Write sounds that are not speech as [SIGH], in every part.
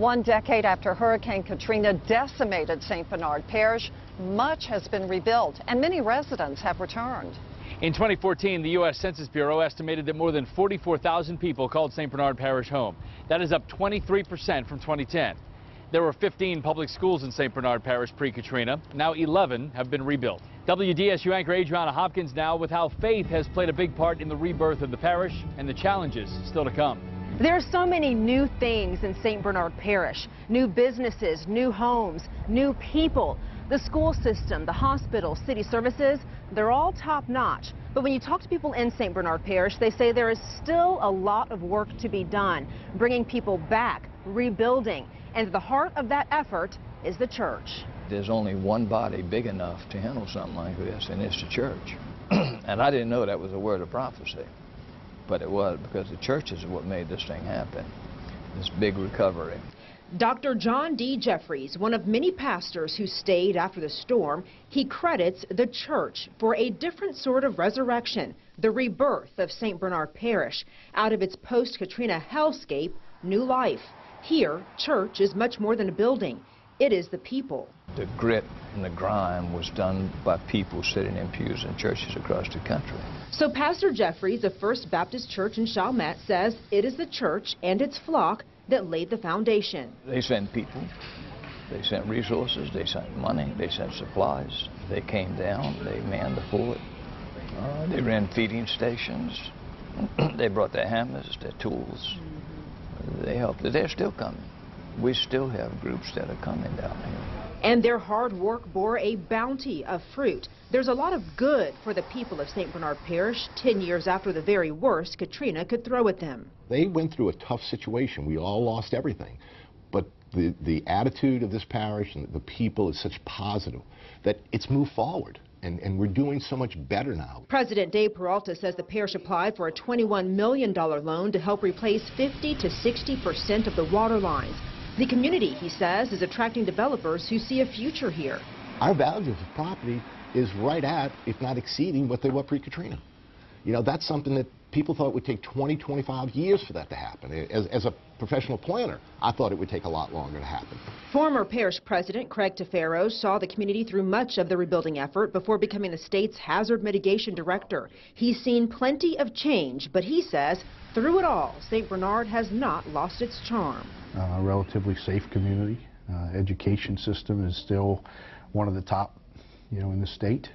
One decade after Hurricane Katrina decimated St. Bernard Parish, much has been rebuilt and many residents have returned. In 2014, the U.S. Census Bureau estimated that more than 44,000 people called St. Bernard Parish home. That is up 23% from 2010. There were 15 public schools in St. Bernard Parish pre-Katrina. Now 11 have been rebuilt. WDSU anchor Adriana Hopkins now with how faith has played a big part in the rebirth of the parish and the challenges still to come. There are so many new things in St. Bernard Parish. New businesses, new homes, new people. The school system, the hospital, city services, they're all top notch. But when you talk to people in St. Bernard Parish, they say there is still a lot of work to be done, bringing people back, rebuilding. And the heart of that effort is the church. There's only one body big enough to handle something like this, and it's the church. [CLEARS THROAT] and I didn't know that was a word of prophecy, but it was because the church is what made this thing happen, this big recovery. Dr. John D. Jeffries, one of many pastors who stayed after the storm, he credits the church for a different sort of resurrection, the rebirth of St. Bernard Parish. Out of its post-Katrina hellscape, new life. Here, church is much more than a building. It is the people. The grit and the grime was done by people sitting in pews in churches across the country. So Pastor Jeffries of First Baptist Church in Chalmette says it is the church and its flock that laid the foundation. They sent people, they sent resources, they sent money, they sent supplies. They came down, they manned the fort, uh, they ran feeding stations, [CLEARS THROAT] they brought their hammers, their tools. They helped. They're still coming. We still have groups that are coming down here. And their hard work bore a bounty of fruit. There's a lot of good for the people of St. Bernard Parish 10 years after the very worst Katrina could throw at them. They went through a tough situation. We all lost everything. But the, the attitude of this parish and the people is such positive that it's moved forward. And, and, we're doing so much better now. President Dave Peralta says the parish applied for a $21 million loan to help replace 50 to 60 percent of the water lines. The community, he says, is attracting developers who see a future here. Our value of the property is right at, if not exceeding, what they were pre-Katrina. You know, that's something that people thought it would take 20, 25 years for that to happen. As, as, a professional planner, I thought it would take a lot longer to happen. Former parish president Craig Taffaro saw the community through much of the rebuilding effort before becoming the state's hazard mitigation director. He's seen plenty of change, but he says through it all, St. Bernard has not lost its charm. Uh, a relatively safe community. Uh, education system is still one of the top, you know, in the state.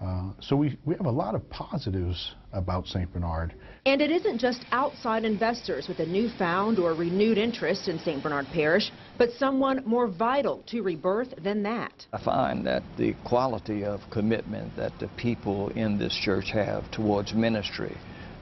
Uh, so we, we have a lot of positives about St. Bernard. And it isn't just outside investors with a newfound or renewed interest in St. Bernard Parish, but someone more vital to rebirth than that. I find that the quality of commitment that the people in this church have towards ministry,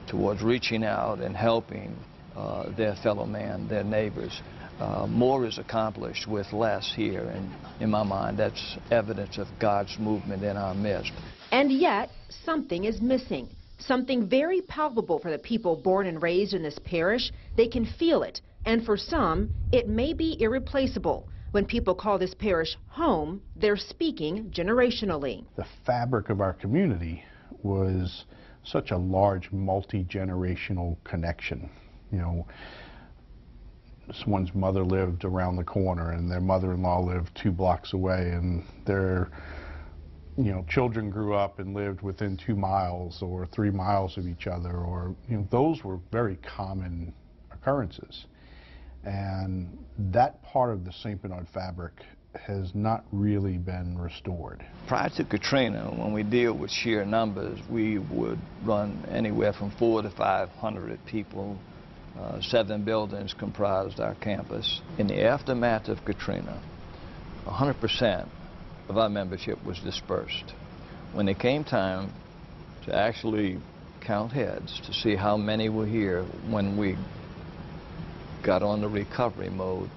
towards reaching out and helping uh, their fellow man, their neighbors, uh, more is accomplished with less here, and in my mind, that's evidence of God's movement in our midst. And yet, something is missing. Something very palpable for the people born and raised in this parish. They can feel it. And for some, it may be irreplaceable. When people call this parish home, they're speaking generationally. The fabric of our community was such a large multi-generational connection. You know, someone's mother lived around the corner and their mother-in-law lived two blocks away and their you know, children grew up and lived within two miles or three miles of each other, or, you know, those were very common occurrences. And that part of the St. Bernard fabric has not really been restored. Prior to Katrina, when we deal with sheer numbers, we would run anywhere from four to 500 people. Uh, seven buildings comprised our campus. In the aftermath of Katrina, 100 percent of our membership was dispersed. When it came time to actually count heads to see how many were here when we got on the recovery mode,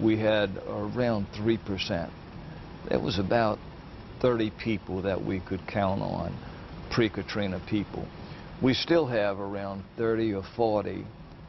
we had around 3%. That was about 30 people that we could count on, pre-Katrina people. We still have around 30 or 40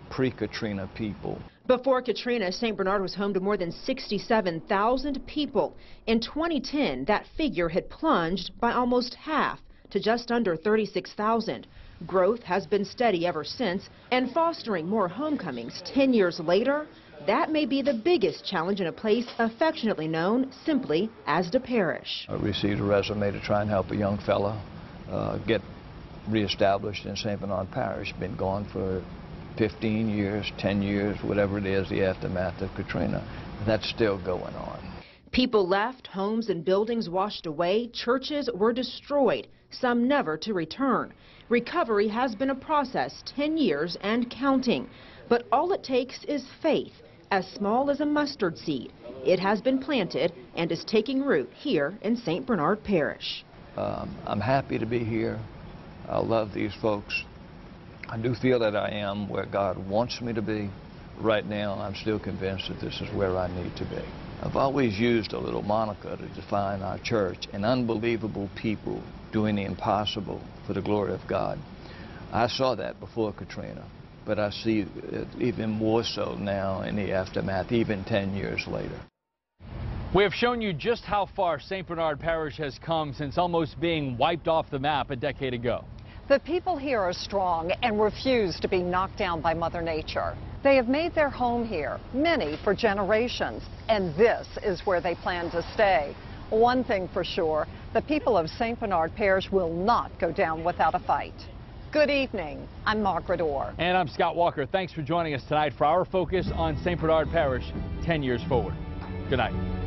pre-Katrina people. Before Katrina, St. Bernard was home to more than 67,000 people. In 2010, that figure had plunged by almost half to just under 36,000. Growth has been steady ever since, and fostering more homecomings 10 years later, that may be the biggest challenge in a place affectionately known simply as the parish. I received a resume to try and help a young fella uh, get reestablished in St. Bernard Parish. Been gone for 15 years, 10 years, whatever it is, the aftermath of Katrina. That's still going on. People left, homes and buildings washed away, churches were destroyed, some never to return. Recovery has been a process 10 years and counting. But all it takes is faith, as small as a mustard seed. It has been planted and is taking root here in St. Bernard Parish. Um, I'm happy to be here. I love these folks. I do feel that I am where God wants me to be. Right now, and I'm still convinced that this is where I need to be. I've always used a little moniker to define our church, an unbelievable people doing the impossible for the glory of God. I saw that before Katrina, but I see it even more so now in the aftermath, even 10 years later. We have shown you just how far St. Bernard Parish has come since almost being wiped off the map a decade ago. The people here are strong and refuse to be knocked down by Mother Nature. They have made their home here, many for generations, and this is where they plan to stay. One thing for sure, the people of St. Bernard Parish will not go down without a fight. Good evening. I'm Margaret Orr. And I'm Scott Walker. Thanks for joining us tonight for our focus on St. Bernard Parish 10 years forward. Good night.